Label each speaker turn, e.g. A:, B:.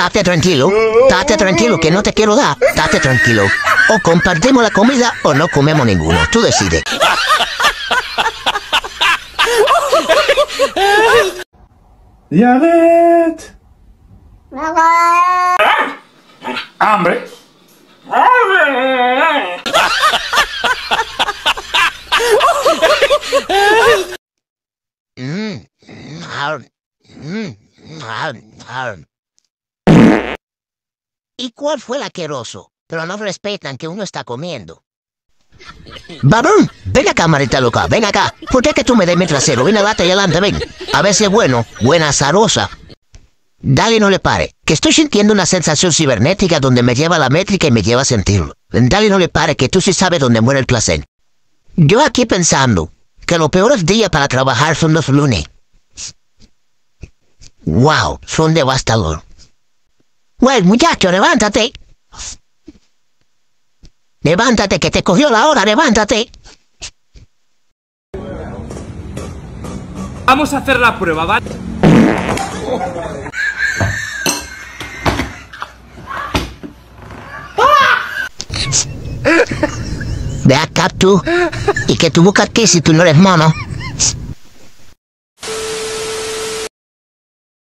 A: Date tranquilo, date tranquilo que no te quiero dar, date tranquilo. O compartimos la comida o no comemos ninguno, tú decides.
B: Hambre.
A: Mm, mm. ¿Y cuál fue el aqueroso? Pero no respetan que uno está comiendo. Babón, ven acá, marita loca, ven acá. ¿Por qué que tú me des mi trasero? Ven adelante y adelante, ven. A ver si es bueno, buena azarosa. Dale, no le pare, que estoy sintiendo una sensación cibernética donde me lleva la métrica y me lleva a sentirlo. Dale, no le pare, que tú sí sabes dónde muere el placer. Yo aquí pensando que los peores días para trabajar son los lunes. Wow, son devastador. Güey, muchacho, levántate. Levántate, que te cogió la hora, levántate.
C: Vamos a hacer la prueba, ¿vale?
A: Ve acá tú. ¿Y que tú buscas aquí si tú no eres mono?